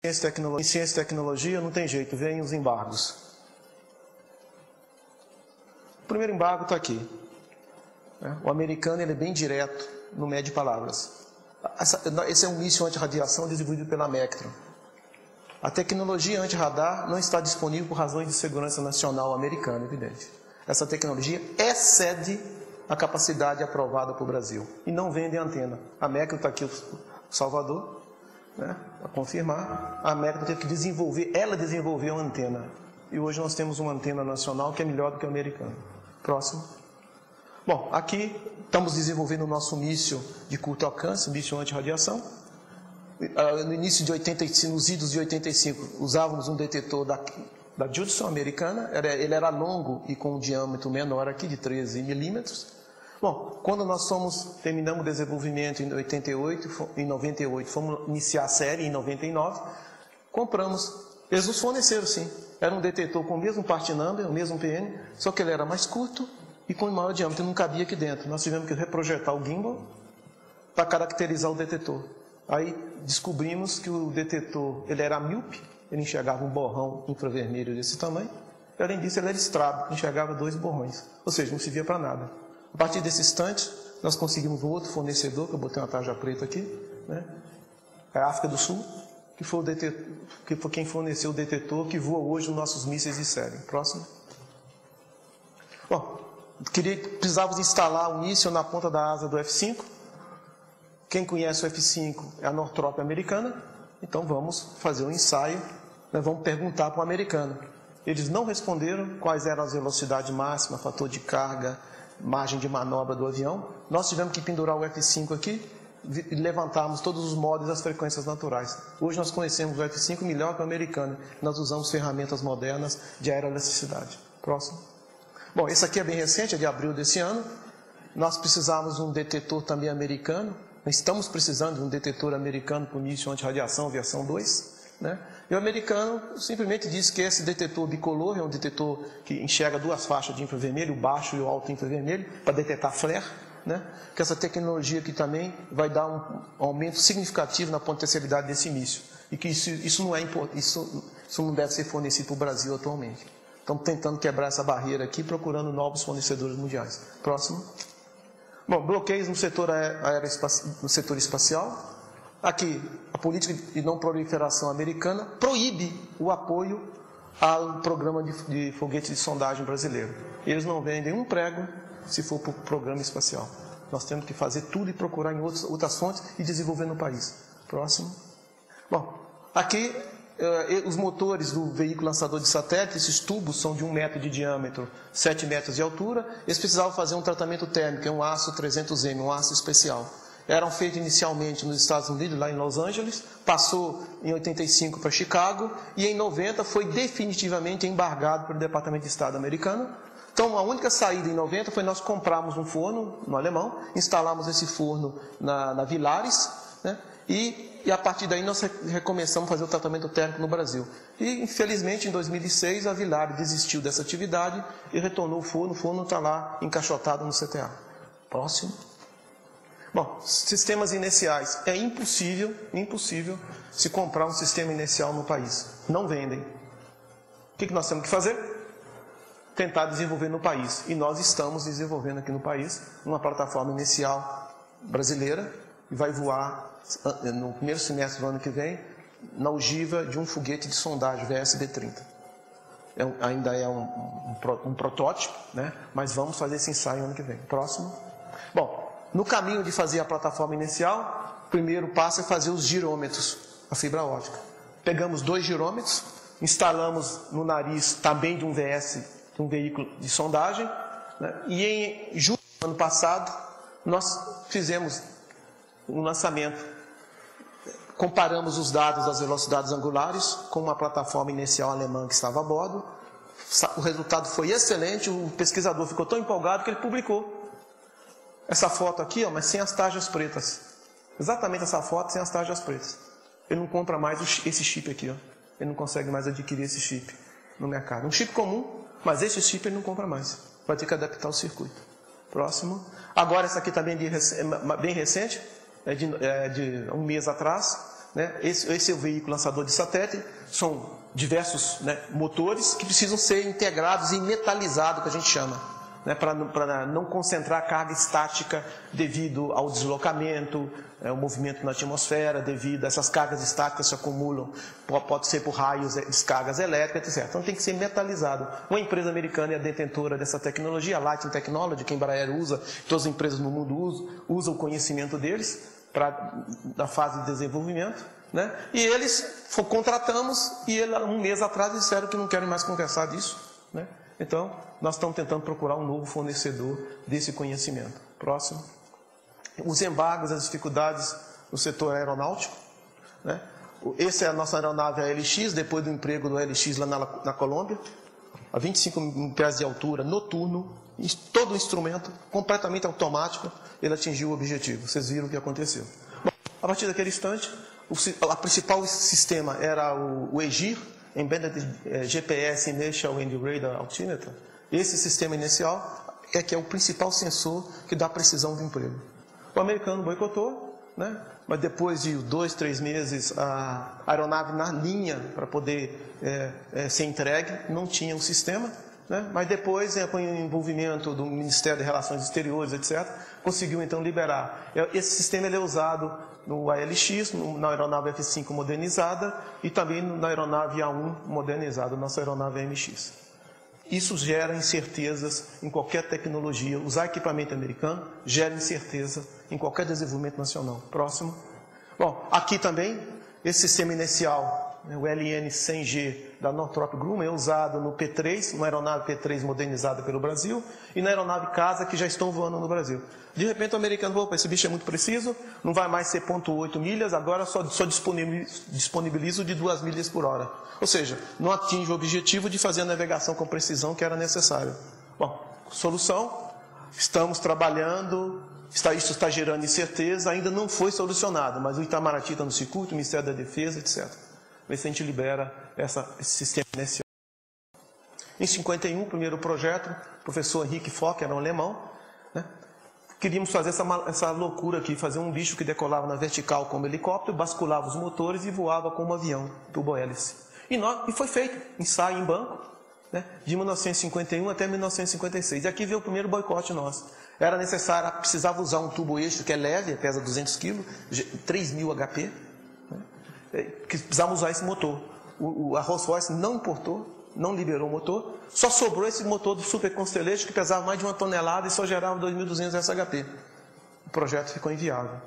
ciência tecnologia, ciência e tecnologia não tem jeito, vem os embargos. O primeiro embargo está aqui. Né? O americano ele é bem direto no médio de palavras. esse é um míssil anti-radiação desenvolvido pela Mectron. A tecnologia anti-radar não está disponível por razões de segurança nacional americana, evidente. Essa tecnologia excede a capacidade aprovada para o Brasil e não vende antena. A Mectron está aqui, Salvador, né, para confirmar, a América teve que desenvolver, ela desenvolveu uma antena. E hoje nós temos uma antena nacional que é melhor do que a americana. Próximo. Bom, aqui estamos desenvolvendo o nosso míssil de curto alcance, míssil anti-radiação. Ah, no início de 85, nos idos de 85, usávamos um detetor da, da Judson americana. Ele era longo e com um diâmetro menor aqui, de 13 milímetros. Bom, quando nós terminamos o desenvolvimento em 88, em 98, fomos iniciar a série em 99, compramos, eles nos forneceram sim, era um detetor com o mesmo part number, o mesmo PN, só que ele era mais curto e com maior diâmetro, não cabia aqui dentro. Nós tivemos que reprojetar o gimbal para caracterizar o detetor. Aí descobrimos que o detetor, ele era míope, ele enxergava um borrão infravermelho desse tamanho, e além disso ele era estrábico, enxergava dois borrões, ou seja, não servia para nada. A partir desse instante, nós conseguimos outro fornecedor, que eu botei uma tarja preta aqui, né? é a África do Sul, que foi, o detetor, que foi quem forneceu o detetor que voa hoje os nossos mísseis de série. Próximo. Bom, queria, precisávamos instalar o míssil na ponta da asa do F-5. Quem conhece o F-5 é a Northrop americana, então vamos fazer um ensaio, né? vamos perguntar para o americano. Eles não responderam quais eram as velocidades máximas, fator de carga, margem de manobra do avião, nós tivemos que pendurar o F5 aqui e levantarmos todos os modos das frequências naturais. Hoje nós conhecemos o F5 melhor que o americano. Nós usamos ferramentas modernas de aeroelasticidade. Próximo. Bom, esse aqui é bem recente, é de abril desse ano. Nós precisávamos de um detetor também americano. Estamos precisando de um detetor americano para o míssil anti-radiação, versão 2. Né? E o americano simplesmente diz que esse detetor bicolor é um detetor que enxerga duas faixas de infravermelho, o baixo e o alto infravermelho, para detectar flare. Né? Que essa tecnologia aqui também vai dar um aumento significativo na potencialidade desse míssil. E que isso, isso, não, é, isso, isso não deve ser fornecido para o Brasil atualmente. Estamos tentando quebrar essa barreira aqui, procurando novos fornecedores mundiais. Próximo. Bom, bloqueios no setor, no setor espacial. Aqui, a política de não proliferação americana proíbe o apoio ao programa de, de foguete de sondagem brasileiro. Eles não vendem um prego se for para o programa espacial. Nós temos que fazer tudo e procurar em outros, outras fontes e desenvolver no país. Próximo. Bom, aqui eh, os motores do veículo lançador de satélite, esses tubos são de um metro de diâmetro, 7 metros de altura. Eles precisavam fazer um tratamento térmico, é um aço 300M, um aço especial eram feitos inicialmente nos Estados Unidos, lá em Los Angeles, passou em 85 para Chicago e em 90 foi definitivamente embargado pelo Departamento de Estado americano. Então, a única saída em 90 foi nós comprarmos um forno no alemão, instalamos esse forno na, na Vilares, né, e, e, a partir daí nós recomeçamos a fazer o tratamento térmico no Brasil. E, infelizmente, em 2006, a Vilares desistiu dessa atividade e retornou o forno, o forno está lá encaixotado no CTA. Próximo. Bom, sistemas iniciais. É impossível, impossível se comprar um sistema inicial no país. Não vendem. O que, nós temos que fazer? Tentar desenvolver no país. E nós estamos desenvolvendo aqui no país uma plataforma inicial brasileira e vai voar eh, no primeiro semestre do ano que vem na ogiva de um foguete de sondagem VSB-30. É ainda é um, um, um, protótipo, né? mas vamos fazer esse ensaio ano que vem. Próximo. Bom, no caminho de fazer a plataforma inicial, o primeiro passo é fazer os girômetros, a fibra ótica. Pegamos dois girômetros, instalamos no nariz também de um VS, de um veículo de sondagem, né? e em julho do ano passado, nós fizemos um lançamento. Comparamos os dados das velocidades angulares com uma plataforma inicial alemã que estava a bordo. O resultado foi excelente, o pesquisador ficou tão empolgado que ele publicou essa foto aqui, ó, mas sem as tarjas pretas. Exatamente essa foto sem as tarjas pretas. Ele não compra mais esse chip aqui, ó. Ele não consegue mais adquirir esse chip no mercado. Um chip comum, mas esse chip ele não compra mais. Vai ter que adaptar o circuito. Próximo. Agora essa aqui também tá bem, recente, é de, é de um mês atrás. né, esse, esse é o veículo lançador de satélite, são diversos né, motores que precisam ser integrados e metalizados, que a gente chama né, para não concentrar carga estática devido ao deslocamento, é, o movimento na atmosfera, devido a essas cargas estáticas se acumulam, pode ser por raios, é, descargas elétricas, etc. Então tem que ser metalizado. Uma empresa americana é detentora dessa tecnologia, a Lighting Technology, que a Embraer usa, todas as empresas no mundo usam, usam o conhecimento deles pra, na fase de desenvolvimento. Né? E eles contratamos e ele, um mês atrás disseram que não querem mais conversar disso. Né? Então, nós estamos tentando procurar um novo fornecedor desse conhecimento. Próximo. Os embargos, as dificuldades no setor aeronáutico. Né? Essa é a nossa aeronave ALX, depois do emprego do ALX lá na, na Colômbia, a 25 pés de altura, noturno, todo o instrumento, completamente automático, ele atingiu o objetivo. Vocês viram o que aconteceu. Bom, a partir daquele instante, o a principal sistema era o, o EGIR, Embedded eh, GPS Inertial Wind Radar Altimeter, esse sistema inicial é que é o principal sensor que dá precisão do emprego. O americano boicotou, né? mas depois de dois, três meses, a aeronave na linha para poder é, é, ser entregue, não tinha o um sistema. Né? Mas depois, com o envolvimento do Ministério de Relações Exteriores, etc., conseguiu então liberar. Esse sistema é usado no ALX, na aeronave F-5 modernizada e também na aeronave A1 modernizada, nossa aeronave AMX. Isso gera incertezas em qualquer tecnologia. Usar equipamento americano gera incerteza em qualquer desenvolvimento nacional. Próximo. Bom, aqui também, esse sistema inicial, né, o LN-100G da Northrop Grumman, é usado no P3, uma aeronave P3 modernizada pelo Brasil, e na aeronave Casa, que já estão voando no Brasil. De repente o americano, opa, esse bicho é muito preciso, não vai mais ser 0.8 milhas, agora só, só disponibilizo de 2 milhas por hora. Ou seja, não atinge o objetivo de fazer a navegação com precisão que era necessário. Bom, solução, estamos trabalhando, está, isso está gerando incerteza, ainda não foi solucionado, mas o Itamaraty está no circuito, o Ministério da Defesa, etc. Ver se a gente libera essa, esse sistema inicial. Em 51, o primeiro projeto, o professor Henrique Fock, era um alemão, queríamos fazer essa, essa loucura aqui, fazer um bicho que decolava na vertical como helicóptero, basculava os motores e voava como um avião, turbo-hélice. E, e foi feito, ensaio em banco, né, de 1951 até 1956. E aqui veio o primeiro boicote nosso. Era necessário, precisava usar um tubo eixo que é leve, pesa 200 kg, 3.000 HP, né, que precisava usar esse motor. O, o, a Rolls-Royce não importou, não liberou o motor, só sobrou esse motor do Super Constellation que pesava mais de uma tonelada e só gerava 2.200 SHP. O projeto ficou inviável.